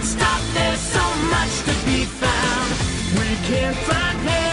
Don't stop, there's so much to be found. We can't find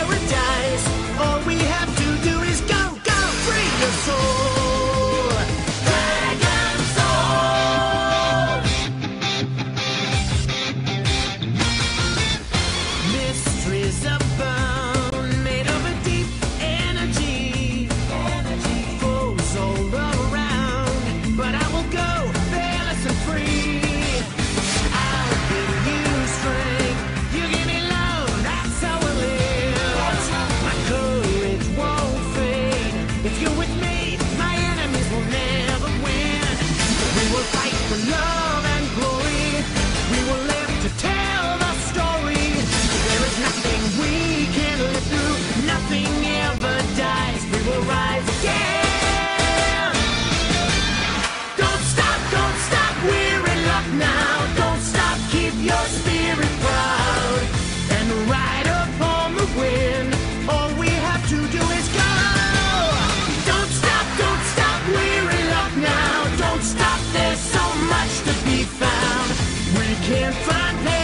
can't find